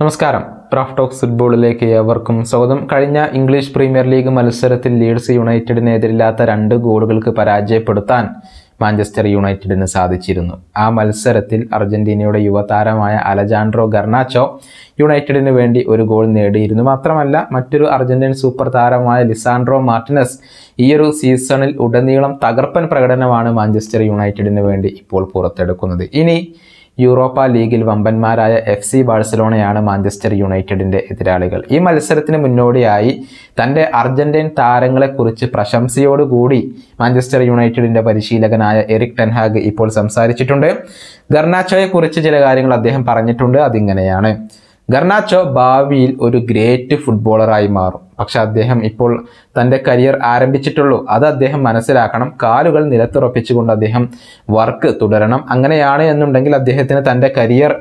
നമസ്കാരം. Raf talks ഫുട്ബോളിലേക്ക് ഏവർക്കും സ്വാഗതം. കഴിഞ്ഞ ഇംഗ്ലീഷ് പ്രീമിയർ ലീഗ് മത്സരത്തിൽ ലീഡ്സ് യുണൈറ്റഡിനെതിരില്ലാത്ത രണ്ട് ഗോളുകൾക്ക് പരാജയപ്പെടുത്താൻ മാഞ്ചസ്റ്റർ യുണൈറ്റഡിന് സാധിച്ചിരുന്നു. ആ മത്സരത്തിൽ അർജന്റീനയുടെ യുവതാരമായ അലജാൻഡ്രോ ഗർണാച്ചോ യുണൈറ്റഡിന് വേണ്ടി ഒരു ഗോൾ നേടിയിരുന്നു. മാത്രമല്ല മറ്റൊരു അർജന്റീൻ സൂപ്പർ താരമായ ലിസാൻഡ്രോ മാർട്ടിനസ് ഈയൊരു സീസണിൽ ഉടനീളം തകർപ്പൻ പ്രകടനമാണ് മാഞ്ചസ്റ്റർ യുണൈറ്റഡിന് വേണ്ടി ഇപ്പോൾ പുറത്തെടുക്കുന്നത്. ഇനി യൂറോപ്പ ലീഗിൽ വമ്പന്മാരായ എഫ് സി ബാഴ്സലോണയാണ് മാഞ്ചസ്റ്റർ യുണൈറ്റഡിന്റെ എതിരാളികൾ. ഈ മത്സരത്തിന് മുന്നോടിയായി തന്റെ അർജന്റീൻ താരങ്ങളെക്കുറിച്ച് പ്രശംസയോടുകൂടി മാഞ്ചസ്റ്റർ യുണൈറ്റഡിന്റെ പരിശീലകനായ എറിക് ടെൻഹാഗ് ഇപ്പോൾ സംസാരിച്ചിട്ടുണ്ട്. ഗർണാച്ചോയെക്കുറിച്ച് ചില കാര്യങ്ങൾ അദ്ദേഹം പറഞ്ഞിട്ടുണ്ട്. അതിങ്ങനെയാണ്. ഗർണാച്ചോ ഭാവിയിൽ ഒരു ഗ്രേറ്റ് ഫുട്ബോളറായി മാറും. പക്ഷെ അദ്ദേഹം ഇപ്പോൾ തന്റെ കരിയർ ആരംഭിച്ചിട്ടുള്ളൂ. അത് അദ്ദേഹം മനസ്സിലാക്കണം. കാലുകൾ നിലത്തുറപ്പിച്ചുകൊണ്ട് അദ്ദേഹം വർക്ക് തുടരണം. അങ്ങനെയാണ് എന്നുണ്ടെങ്കിൽ അദ്ദേഹത്തിന് തന്റെ കരിയർ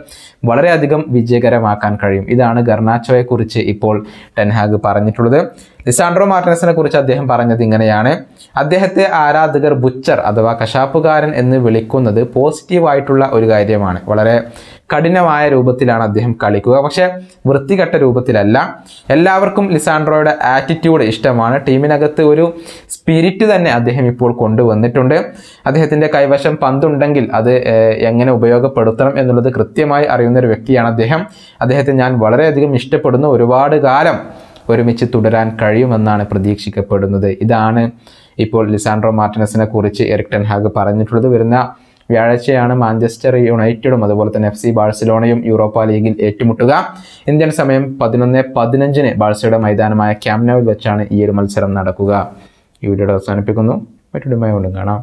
വളരെയധികം വിജയകരമാക്കാൻ കഴിയും. ഇതാണ് ഗർണാച്ചോയെ കുറിച്ച് ഇപ്പോൾ ടെൻഹാഗ് പറഞ്ഞിട്ടുള്ളത്. ലിസാൻഡ്രോ മാർട്ടിനസിനെ കുറിച്ച് അദ്ദേഹം പറഞ്ഞത് ഇങ്ങനെയാണ്. അദ്ദേഹത്തെ ആരാധകർ ബുച്ചർ അഥവാ കശാപ്പുകാരൻ എന്ന് വിളിക്കുന്നത് പോസിറ്റീവായിട്ടുള്ള ഒരു കാര്യമാണ്. വളരെ കഠിനമായ രൂപത്തിലാണ് അദ്ദേഹം കളിക്കുക. പക്ഷെ വൃത്തികെട്ട രൂപത്തിലല്ല. എല്ലാവർക്കും ലിസാൻഡ്രോയുടെ ആറ്റിറ്റ്യൂഡ് ഇഷ്ടമാണ്. ടീമിനകത്ത് ഒരു സ്പിരിറ്റ് തന്നെ അദ്ദേഹം ഇപ്പോൾ കൊണ്ടുവന്നിട്ടുണ്ട്. അദ്ദേഹത്തിന്റെ കൈവശം പന്തുണ്ടെങ്കിൽ അത് എങ്ങനെ ഉപയോഗപ്പെടുത്തണം എന്നുള്ളത് കൃത്യമായി അറിയുന്ന ഒരു വ്യക്തിയാണ് അദ്ദേഹം. അദ്ദേഹത്തെ ഞാൻ വളരെയധികം ഇഷ്ടപ്പെടുന്ന. ഒരുപാട് കാലം ഒരുമിച്ച് തുടരാൻ കഴിയുമെന്നാണ് പ്രതീക്ഷിക്കപ്പെടുന്നത്. ഇതാണ് ഇപ്പോൾ ലിസാൻഡ്രോ മാർട്ടിനസിനെ കുറിച്ച് എറിക് ടെൻഹാഗ് പറഞ്ഞിട്ടുള്ളത്. വരുന്ന വ്യാഴാഴ്ചയാണ് മാഞ്ചസ്റ്റർ യുണൈറ്റഡും അതുപോലെ തന്നെ എഫ് സി ബാഴ്സലോണയും യൂറോപ്പ ലീഗിൽ ഏറ്റുമുട്ടുക. ഇന്ത്യൻ സമയം പതിനൊന്ന് പതിനഞ്ചിന് ബാഴ്സയുടെ മൈതാനമായ ക്യാമ്നോയിൽ വെച്ചാണ് ഈ ഒരു മത്സരം നടക്കുക. ഈ വീഡിയോ അവസാനിപ്പിക്കുന്നു. മറ്റൊരു കാണാം.